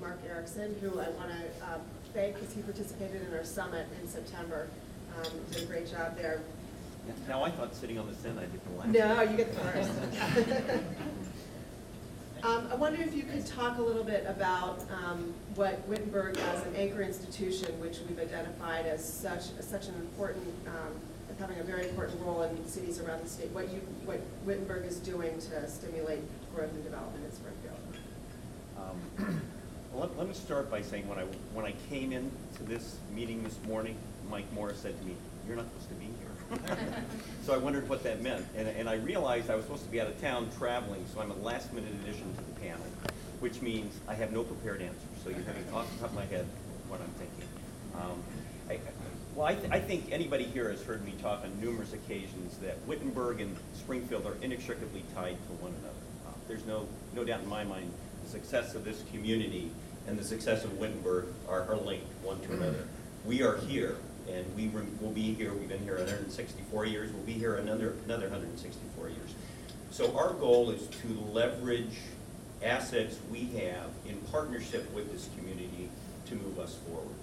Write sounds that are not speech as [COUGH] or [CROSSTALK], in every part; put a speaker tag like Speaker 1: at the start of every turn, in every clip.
Speaker 1: Mark Erickson, who I want to thank because he participated in our summit in September. Um, Did a great job there.
Speaker 2: Now, I thought sitting on the Senate, I did the last.
Speaker 1: No, you get the first. [LAUGHS] Um, I wonder if you could talk a little bit about um, what Wittenberg as an anchor institution, which we've identified as such, as such an important, um, having a very important role in cities around the state, what you, what Wittenberg is doing to stimulate growth and development in Springfield.
Speaker 2: Let, me start by saying, when I, when I came in to this meeting this morning, Mike Morris said to me, you're not supposed to be here. [LAUGHS] So I wondered what that meant, and, and I realized I was supposed to be out of town traveling, so I'm a last minute addition to the panel, which means I have no prepared answers, so you're having off the top of my head what I'm thinking. Um, I, I- well, I, th- I think anybody here has heard me talk on numerous occasions that Wittenberg and Springfield are inextricably tied to one another. Uh, There's no, no doubt in my mind, the success of this community and the success of Wittenberg are, are linked one to mm-hmm. another. We are here, and we will be here, we've been here 164 years, we'll be here another, another 164 years. So our goal is to leverage assets we have in partnership with this community to move us forward.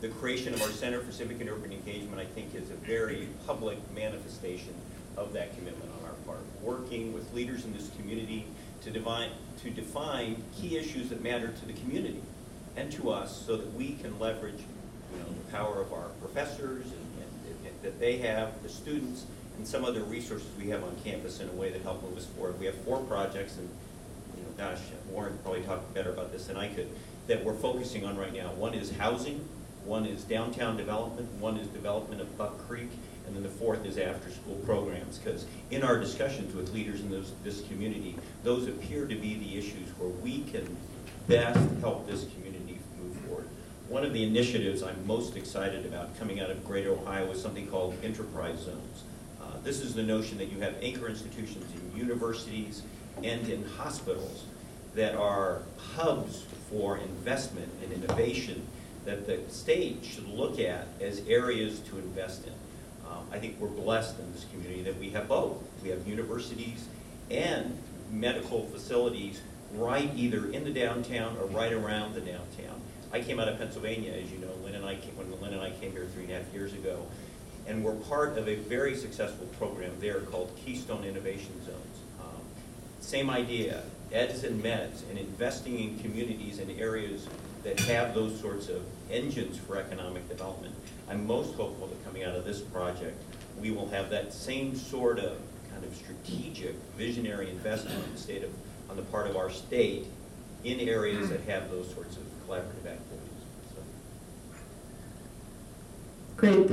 Speaker 2: The creation of our Center for Civic and Urban Engagement, I think, is a very public manifestation of that commitment on our part. Working with leaders in this community to define, to define key issues that matter to the community and to us so that we can leverage, you know, the power of our professors and, and and that they have, the students, and some other resources we have on campus in a way that help move us forward. We have four projects and you know, gosh, Warren probably talked better about this than I could, that we're focusing on right now. One is housing, one is downtown development, one is development of Buck Creek, and then the fourth is after-school programs. Because in our discussions with leaders in those, this community, those appear to be the issues where we can best help this community move forward. One of the initiatives I'm most excited about coming out of Greater Ohio is something called enterprise zones. Uh, This is the notion that you have anchor institutions in universities and in hospitals that are hubs for investment and innovation that the state should look at as areas to invest in. Um, I think we're blessed in this community that we have both. We have universities and medical facilities right either in the downtown or right around the downtown. I came out of Pennsylvania, as you know, Lynn and I, came- when Lynn and I came here three and a half years ago, and we're part of a very successful program there called Keystone Innovation Zones. Um, Same idea, eds and meds, and investing in communities and areas that have those sorts of engines for economic development. I'm most hopeful that coming out of this project, we will have that same sort of kind of strategic, visionary investment in the state of, on the part of our state in areas that have those sorts of collaborative activities. So,
Speaker 3: Great,